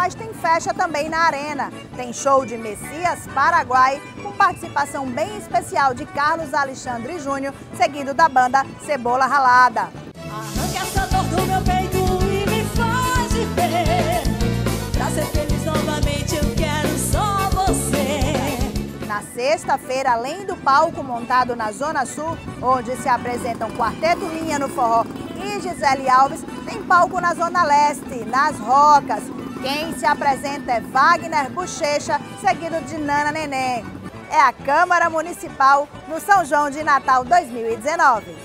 mas tem festa também na arena. Tem show de Messias Paraguai, com participação bem especial de Carlos Alexandre Júnior, seguido da banda Cebola Ralada. Arranque essa dor do meu peito e me faz viver. Pra ser feliz novamente eu quero só você. Na sexta-feira, além do palco montado na Zona Sul, onde se apresentam Quarteto Linha no Forró e Gisele Alves, tem palco na Zona Leste, nas Rocas. Quem se apresenta é Wagner Bochecha, seguido de Nana Neném. É a Câmara Municipal no São João de Natal 2019.